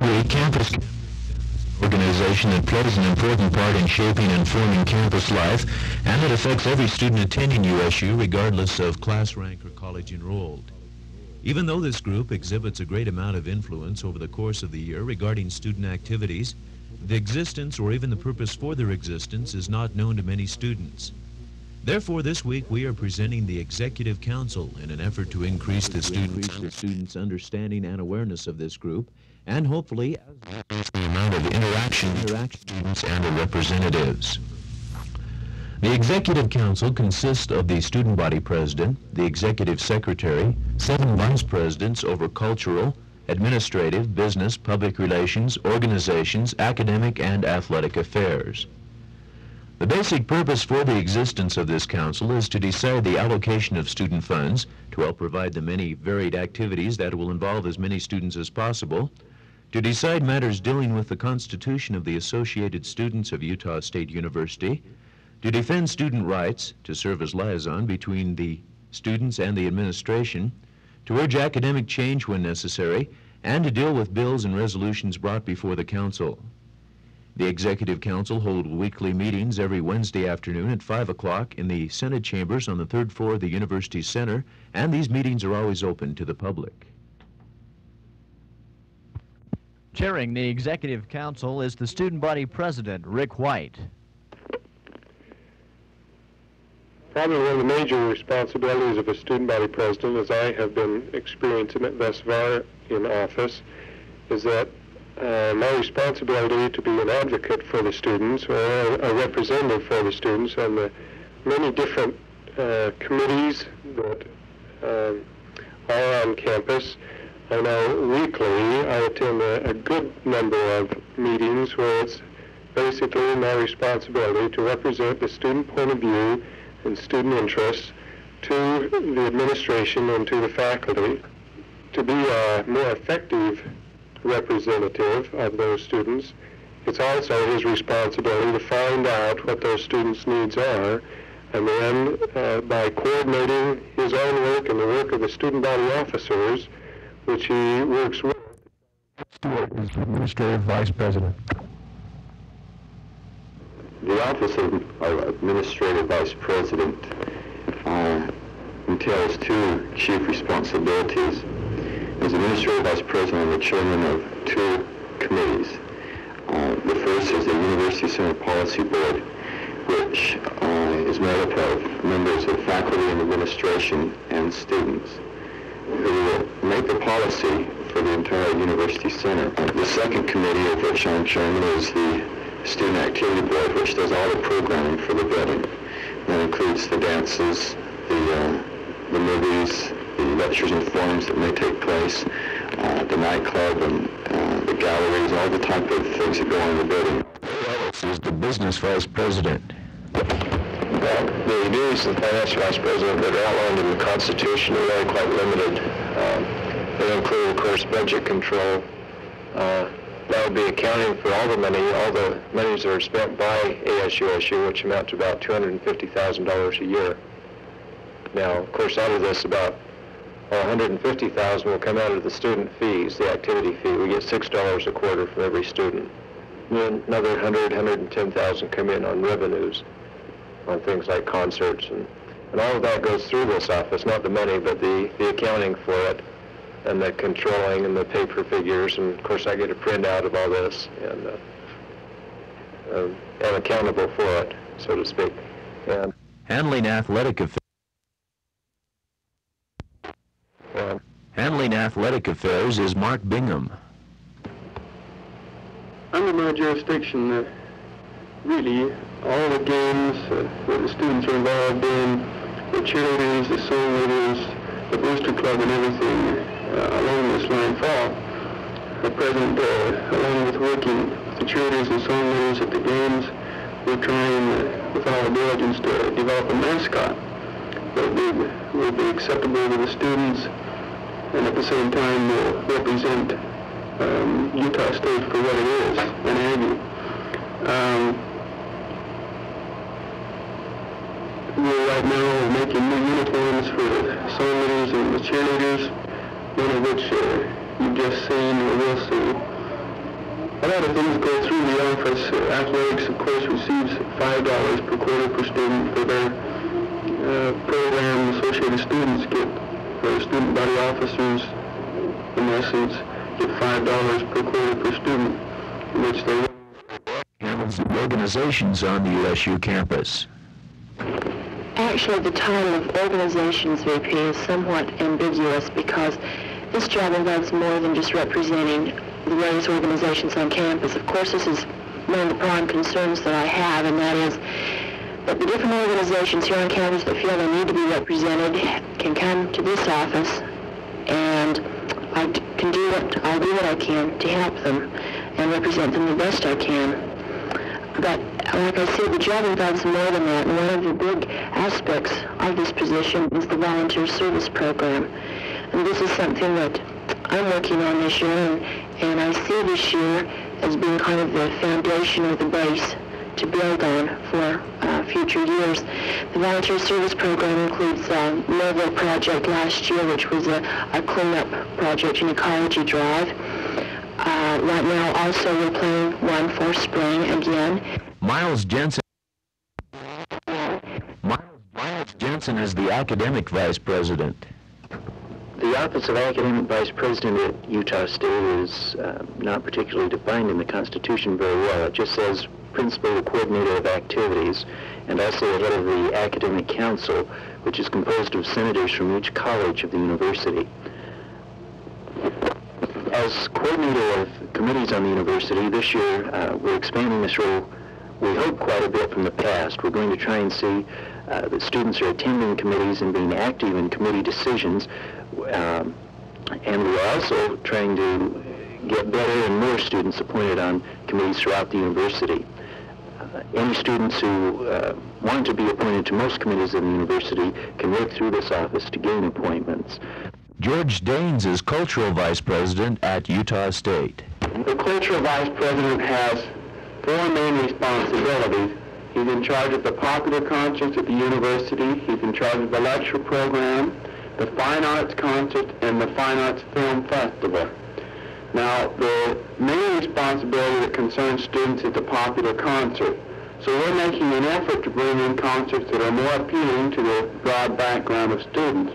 The campus organization that plays an important part in shaping and forming campus life and that affects every student attending USU regardless of class rank or college enrolled. Even though this group exhibits a great amount of influence over the course of the year regarding student activities, the existence or even the purpose for their existence is not known to many students. Therefore, this week we are presenting the Executive Council in an effort to increase the students, the students' understanding and awareness of this group, and hopefully the amount of interaction interact students and their representatives. The Executive Council consists of the student body president, the executive secretary, seven vice presidents over cultural, administrative, business, public relations, organizations, academic, and athletic affairs. The basic purpose for the existence of this council is to decide the allocation of student funds to help provide the many varied activities that will involve as many students as possible, to decide matters dealing with the constitution of the Associated Students of Utah State University, to defend student rights, to serve as liaison between the students and the administration, to urge academic change when necessary, and to deal with bills and resolutions brought before the Council. The Executive Council hold weekly meetings every Wednesday afternoon at 5 o'clock in the Senate chambers on the third floor of the University Center, and these meetings are always open to the public. Chairing the Executive Council is the student body president, Rick White. Probably one of the major responsibilities of a student body president, as I have been experiencing it thus far in office, is that uh, my responsibility to be an advocate for the students or a, representative for the students on the many different uh, committees that um, are on campus. I know weekly I attend a, a good number of meetings where it's basically my responsibility to represent the student point of view and student interests to the administration and to the faculty to be a more effective representative of those students. It's also his responsibility to find out what those students' needs are and then uh, by coordinating his own work and the work of the student body officers, which he works with. Stewart is Administrative Vice President. The office of Administrative Vice President uh, entails two chief responsibilities. As Administrative Vice President, I'm the chairman of two committees. Uh, the first is the University Center Policy Board, which uh, is made up of members of faculty and administration and students who will make the policy for the entire University Center. Uh, the second committee of which I'm chairman is the Student Activity Board, which does all the programming for the building. That includes the dances, the uh, the movies, the lectures and forums that may take place, uh, the nightclub and uh, the galleries, all the type of things that go on in the building. Ellis is the business vice president. Well, the duties of the financial vice president that are outlined in the Constitution are really quite limited. Um, they include, of course, budget control. Uh, that would be accounting for all the money, all the monies that are spent by ASUSU, which amount to about $250,000 a year. Now, of course, out of this, about 150,000 will come out of the student fees, the activity fee. We get $6 a quarter from every student. And another 100, 110,000 come in on revenues, on things like concerts. And, and all of that goes through this office, not the money, but the, the accounting for it and the controlling and the paper figures. And, of course, I get a printout of all this and uh, uh, am accountable for it, so to speak. And Handling athletic affairs. Handling athletic affairs is Mark Bingham. Under my jurisdiction, uh, really, all the games uh, that the students are involved in, the cheerleaders, the soul leaders, the booster club and everything uh, along this line fall. Present, uh, along with working with the cheerleaders and songwriters at the games, we're trying uh, with all diligence to develop a mascot that will, be acceptable to the students and at the same time will represent um, Utah State for what it is, an Aggie. Um, we're right now making new uniforms for the songwriters and the cheerleaders, one of which uh, you've just seen or will see. a lot of things go through the office. Athletics, of course, receives $5 per quarter per student for their uh, program. Associated students get, for student body officers, in essence, get $5 per quarter per student, which they handles the organizations on the USU campus. Actually, the title of Organizations VP is somewhat ambiguous because this job involves more than just representing the various organizations on campus. Of course, this is one of the prime concerns that I have, and that is that the different organizations here on campus that feel they need to be represented can come to this office, and I can do what I'll do what I can to help them and represent them the best I can. But like I said, the job involves more than that, and one of the big aspects of this position is the volunteer service program. And this is something that I'm working on this year, and, and I see this year as being kind of the foundation or the base to build on for uh, future years. The volunteer service program includes a Millville project last year, which was a, a cleanup project in Ecology Drive. Uh, right now, also, we're planning one for spring again. Miles Jensen. Miles Jensen is the academic vice president. The office of academic vice president at Utah State is uh, not particularly defined in the Constitution very well. It just says principal or coordinator of activities and also head of the academic council, which is composed of senators from each college of the university. As coordinator of committees on the university, this year uh, we're expanding this role, we hope, quite a bit from the past. We're going to try and see uh, that students are attending committees and being active in committee decisions. Um, and we're also trying to get better and more students appointed on committees throughout the university. Uh, any students who uh, want to be appointed to most committees in the university can work through this office to gain appointments. George Daines is cultural vice president at Utah State. The cultural vice president has four main responsibilities. He's in charge of the popular concerts at the university. He's in charge of the lecture program, the fine arts concert, and the fine arts film festival. Now, the main responsibility that concerns students is the popular concert. So we're making an effort to bring in concerts that are more appealing to the broad background of students.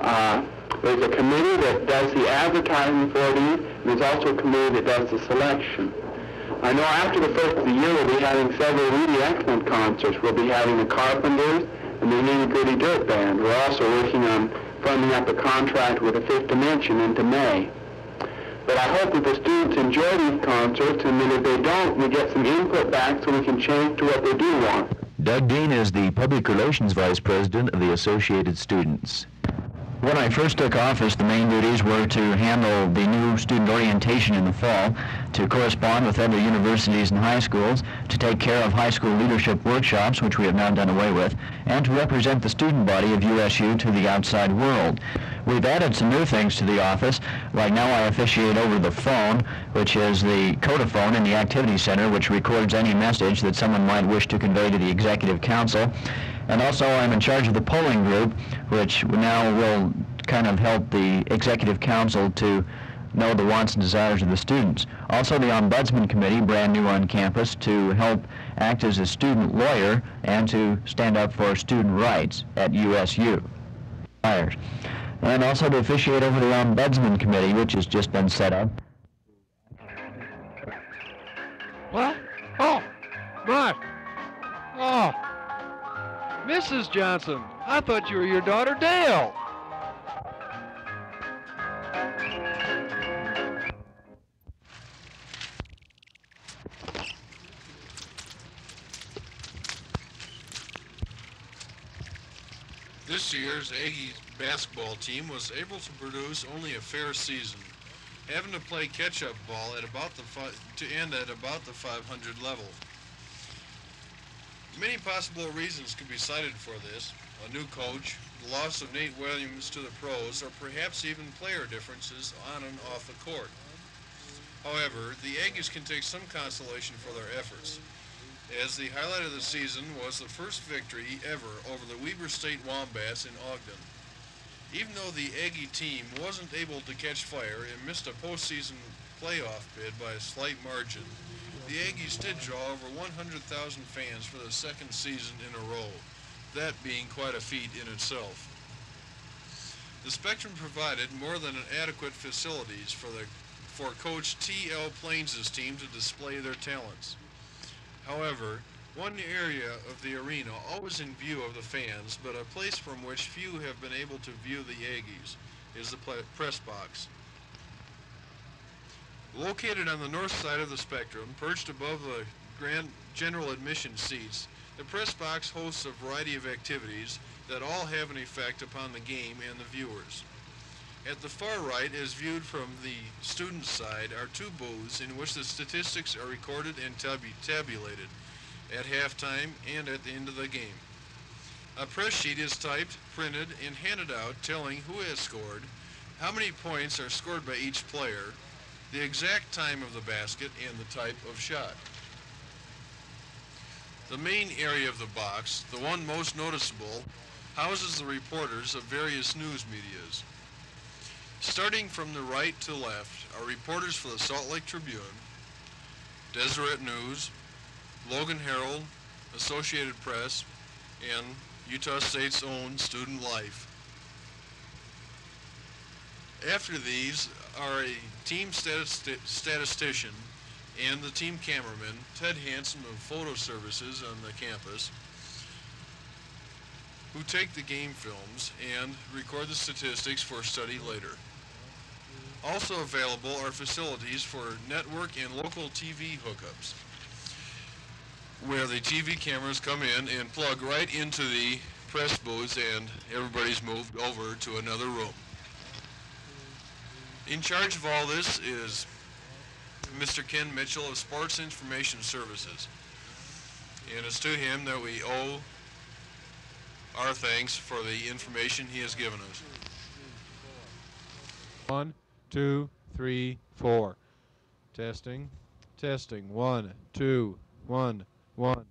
Uh, there's a committee that does the advertising for these, and there's also a committee that does the selection. I know after the first of the year we'll be having several really excellent concerts. We'll be having the Carpenters and the Nitty Gritty Dirt Band. We're also working on funding up a contract with the Fifth Dimension into May. But I hope that the students enjoy these concerts, and that if they don't, we get some input back so we can change to what they do want. Doug Dean is the public relations vice president of the Associated Students. When I first took office, the main duties were to handle the new student orientation in the fall, to correspond with other universities and high schools, to take care of high school leadership workshops, which we have now done away with, and to represent the student body of USU to the outside world. We've added some new things to the office, like now I officiate over the phone, which is the Codaphone in the Activity Center, which records any message that someone might wish to convey to the Executive Council. And also I'm in charge of the polling group, which now will kind of help the Executive Council to know the wants and desires of the students. Also the Ombudsman Committee, brand new on campus, to help act as a student lawyer and to stand up for student rights at USU. And also to officiate over the Ombudsman Committee, which has just been set up. What? Oh, my. Oh. Mrs. Johnson, I thought you were your daughter Dale. This year's Aggie basketball team was able to produce only a fair season, having to play catch-up ball at about the to end at about the 500 level. Many possible reasons could be cited for this. A new coach, the loss of Nate Williams to the pros, or perhaps even player differences on and off the court. However, the Aggies can take some consolation for their efforts, as the highlight of the season was the first victory ever over the Weber State Wombats in Ogden. Even though the Aggie team wasn't able to catch fire and missed a postseason playoff bid by a slight margin, the Aggies did draw over 100,000 fans for the second season in a row, that being quite a feat in itself. The Spectrum provided more than adequate facilities for the for Coach T.L. Plains' team to display their talents. However, one area of the arena always in view of the fans, but a place from which few have been able to view the Aggies, is the press box. Located on the north side of the spectrum, perched above the grand general admission seats, the press box hosts a variety of activities that all have an effect upon the game and the viewers. At the far right, as viewed from the student side, are two booths in which the statistics are recorded and tabulated at halftime and at the end of the game. A press sheet is typed, printed, and handed out telling who has scored, how many points are scored by each player, the exact time of the basket, and the type of shot. The main area of the box, the one most noticeable, houses the reporters of various news medias. Starting from the right to left are reporters for the Salt Lake Tribune, Deseret News, Logan Herald, Associated Press, and Utah State's own Student Life. After these are a team statisti statistician and the team cameraman, Ted Hanson of Photo Services on the campus, who take the game films and record the statistics for study later. Also available are facilities for network and local TV hookups where the TV cameras come in and plug right into the press booths and everybody's moved over to another room. In charge of all this is Mr. Ken Mitchell of Sports Information Services. And it's to him that we owe our thanks for the information he has given us. One, two, three, four. Testing, testing. One, two, one one